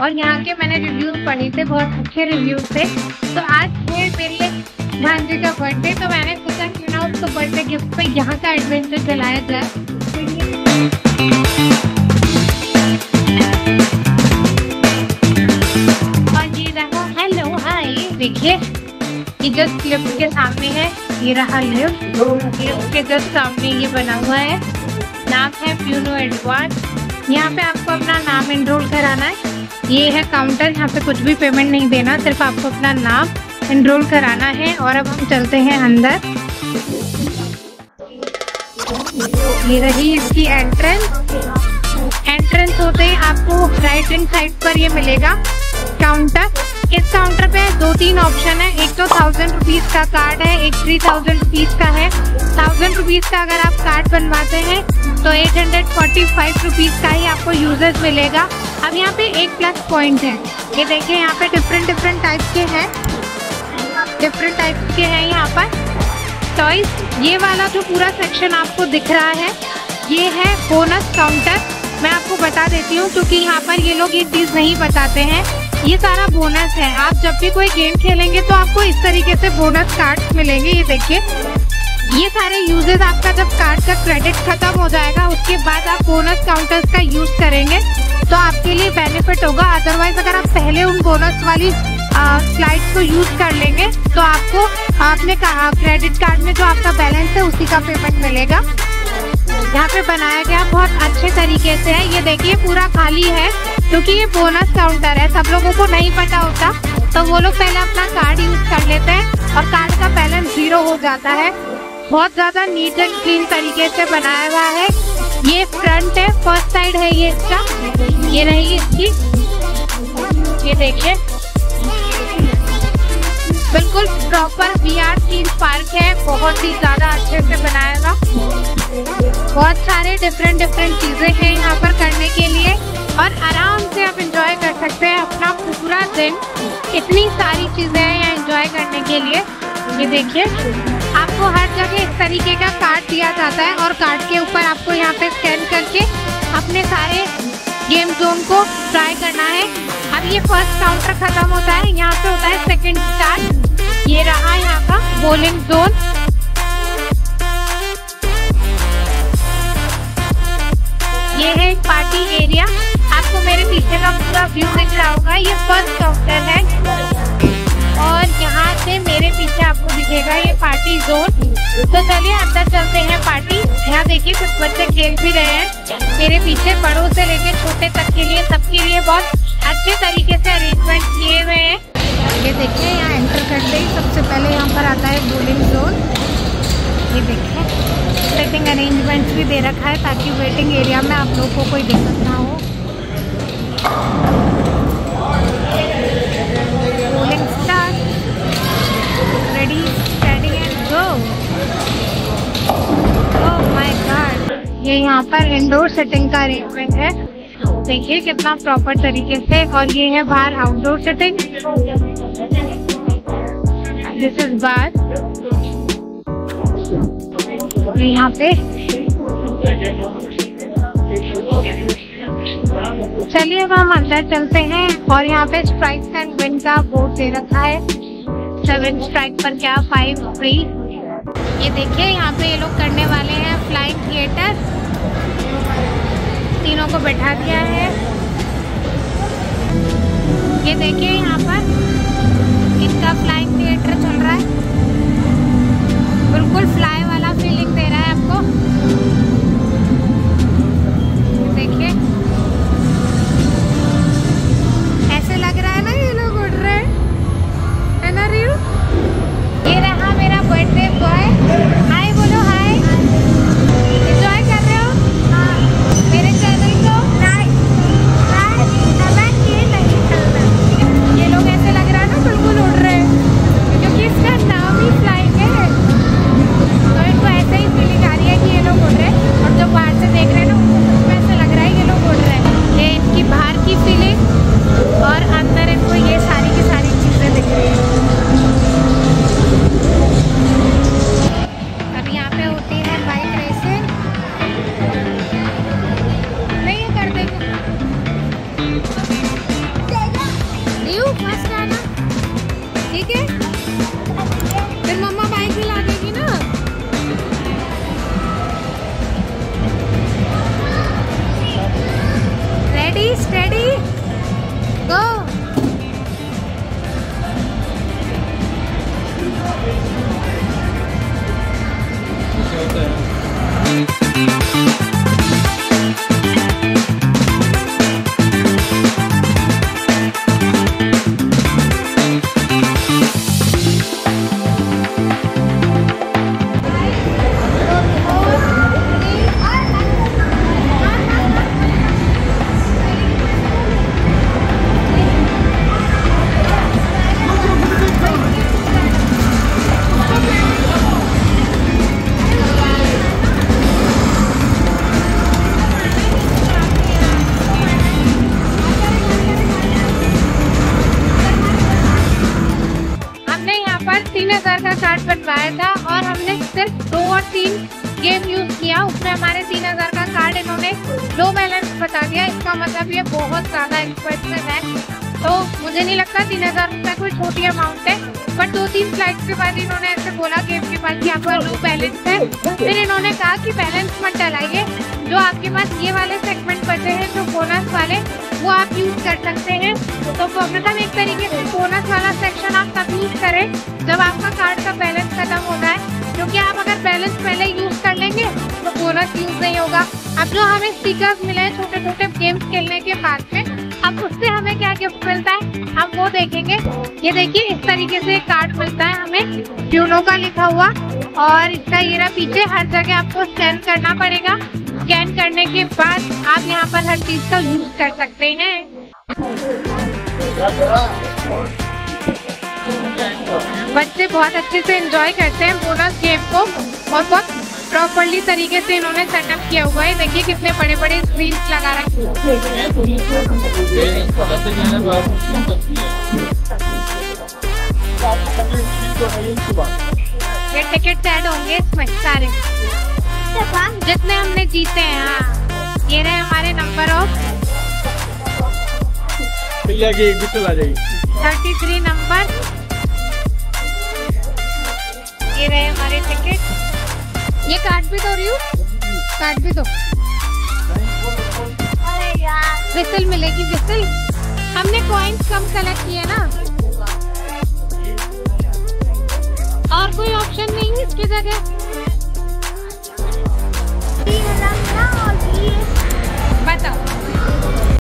और यहाँ के मैंने रिव्यूज़ पढ़े थे, बहुत अच्छे रिव्यूज़ थे। तो आज है मेरे भांजे का बर्थडे तो मैंने सोचा क्यों ना उसको बर्थडे गिफ्ट पे यहाँ का एडवेंचर दिलाया जाए? देखिए जस्ट लिफ्ट के सामने है, ये रहा लिफ्ट लिफ्ट के जस्ट सामने ये बना हुआ है। नाम है प्यूनो एडवांस यहाँ पे आपको अपना नाम इनरोल कराना है। ये है काउंटर यहाँ पे कुछ भी पेमेंट नहीं देना, सिर्फ़ आपको अपना नाम इनरोल कराना है और अब हम चलते हैं अंदर। ये रही इसकी एंट्रेंस एंट्रेंस होते ही आपको राइट हैंड साइड पर ये मिलेगा काउंटर इस काउंटर पे दो तीन ऑप्शन है। एक तो थाउज़ेंड रुपीज़ का कार्ड है, एक थ्री थाउज़ेंड रुपीज़ का है। थाउज़ेंड रुपीज़ का अगर आप कार्ड बनवाते हैं तो eight hundred forty five rupees का ही आपको यूज़र्स मिलेगा। अब यहाँ पे एक प्लस पॉइंट है। ये देखिए, यहाँ पे डिफरेंट डिफरेंट टाइप के हैं। डिफरेंट टाइप के हैं यहाँ पर। टॉयज ये वाला जो पूरा सेक्शन आपको दिख रहा है, ये है बोनस काउंटर मैं आपको बता देती हूँ, क्योंकि यहाँ पर ये लोग ये चीज़ नहीं बताते हैं। ये सारा बोनस है। आप जब भी कोई गेम खेलेंगे तो आपको इस तरीके से बोनस कार्ड मिलेंगे, ये देखिए। ये सारे यूजेस आपका जब कार्ड का क्रेडिट खत्म हो जाएगा, उसके बाद आप बोनस काउंटर्स का यूज़ करेंगे तो आपके लिए बेनिफिट होगा। अदरवाइज़ अगर आप पहले उन बोनस वाली स्लाइड्स को यूज़ कर लेंगे तो आपको, आपने कहा क्रेडिट कार्ड में जो आपका बैलेंस है, उसी का पेमेंट मिलेगा। यहाँ पे बनाया गया बहुत अच्छे तरीके से है। ये देखिए, पूरा खाली है। क्योंकि ये बोनस काउंटर है, सब लोगों को नहीं पता होता तो वो लोग पहले अपना कार्ड यूज़ कर लेते हैं और कार्ड का बैलेंस ज़ीरो हो जाता है। बहुत ज़्यादा नीट एंड क्लीन तरीके से बनाया हुआ है। ये फ्रंट है फ़र्स्ट साइड है ये इसका। ये रहेगी इसकी। ये देखिए। बिल्कुल proper V R theme park है, बहुत ही ज़्यादा अच्छे से बनाया हुआ। बहुत सारे डिफरेंट डिफरेंट चीज़ें हैं यहाँ पर करने के लिए। और आराम से आप एंजॉय कर सकते हैं अपना पूरा दिन। इतनी सारी चीज़ें हैं यहाँ एंजॉय करने के लिए, ये देखिए। आपको हर जगह इस तरीके का कार्ड दिया जाता है और कार्ड के ऊपर आपको यहाँ पे स्कैन करके अपने सारे गेम जोन को ट्राई करना है। अब ये फ़र्स्ट काउंटर खत्म होता है। यहाँ पे होता है सेकंड स्टार्ट ये रहा यहाँ का बोलिंग जोन ये है पार्टी एरिया मेरे पीछे का पूरा व्यू दिख रहा होगा। ये फ़र्स्ट काउंटर है। और यहाँ से मेरे पीछे आपको दिखेगा ये पार्टी जोन तो चलिए अंदर चलते हैं पार्टी यहाँ देखिए कुछ बच्चे खेल भी रहे हैं। मेरे पीछे बड़ों से लेके छोटे तक के लिए, सबके लिए बहुत अच्छे तरीके से अरेंजमेंट किए हुए हैं। ये देखिए, यहाँ एंटर करते ही सबसे पहले यहाँ पर आता है बोलिंग जोन ये देखिए सेटिंग अरेंजमेंट्स भी दे रखा है ताकि वेटिंग एरिया में आप लोग को कोई दिक्कत ना हो। ये यहाँ पर इंडोर सेटिंग का अरेंजमेंट है। देखिए कितना प्रॉपर तरीके से और ये है बाहर outdoor setting this is bar यहाँ पे चलिए अब हम अंदर चलते हैं और यहाँ पे स्ट्राइक एंड विन का बोर्ड दे रखा है। सेवन स्ट्राइक पर क्या फाइव फ्री ये देखिए, यहाँ पे ये लोग करने वाले हैं फ्लाइंग थिएटर तीनों को बैठा दिया है। ये देखिए यहाँ पर इनका फ्लाइंग थिएटर चल रहा है। बिल्कुल फ्लाई वाला फीलिंग दे रहा है आपको। देखिए। Let's go. बताया था और हमने सिर्फ़ दो और तीन गेम यूज़ किया। उसमें हमारे तीन हज़ार का कार्ड इन्होंने लो बैलेंस बता दिया। इसका मतलब ये बहुत ज़्यादा एक्सपेंसिव है। तो मुझे नहीं लगता तीन हज़ार रुपये कोई छोटी अमाउंट है बट दो तीन फ़्लाइट के बाद इन्होंने ऐसे बोला गेम के बाद कि आपका लो बैलेंस है। फिर इन्होंने कहा कि बैलेंस मत डलाइए जो आपके पास ये वाले सेगमेंट बचे हैं, जो बोनस वाले, वो आप यूज़ कर सकते हैं। तो मतलब एक तरीके से बोनस वाला सेक्शन आप तब यूज़ करें जब आपका कार्ड का बैलेंस खत्म होता है। क्योंकि आप अगर बैलेंस पहले यूज़ कर लेंगे तो बोनस यूज़ नहीं होगा। अब जो हमें स्टिकर्स मिले हैं छोटे छोटे गेम्स खेलने के बाद में अब उससे हमें क्या गिफ्ट मिलता है? हम वो देखेंगे। ये देखिए, इस तरीके से कार्ड मिलता है हमें। ट्यूनो का लिखा हुआ। और इसका ये रहा पीछे, हर जगह आपको स्कैन करना पड़ेगा। स्कैन करने के बाद आप यहाँ पर हर चीज़ का यूज़ कर सकते हैं। बच्चे बहुत अच्छे से एंजॉय करते हैं बोनस गेम को और बहुत प्रॉपरली तरीके से इन्होंने सेटअप किया हुआ है। देखिए कितने बड़े बड़े स्क्रीन लगा रखे ये टिकट ऐड होंगे इसमें सारे। जितने हमने जीते हैं हाँ। ये रहे हमारे number of thirty three number ये रहे हमारे टिकट ये काट भी दो रही काट भी तो। दो विसल मिलेगी विसल हमने कॉइन्स कम कलेक्ट किए ना। और कोई ऑप्शन नहीं है इसकी जगह? बताओ।